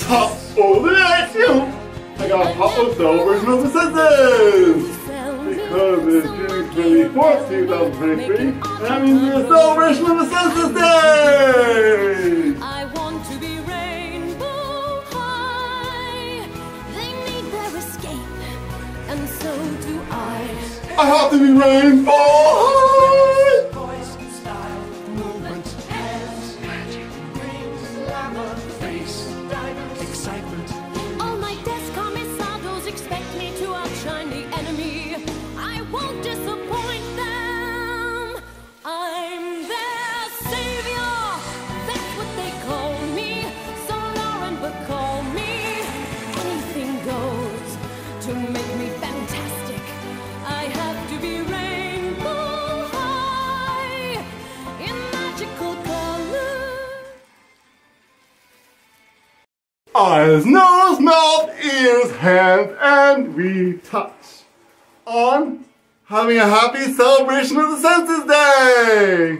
top of the action. I got a pop of celebration of the senses. Because it's June 24th, 2023, and that means it's a celebration of the Senses Day! I want to be rainbow high. They need their escape, and so do I. I have to be rainbow high! Excitement. Eyes, nose, mouth, ears, hands, and we touch on having a happy celebration of the Senses Day!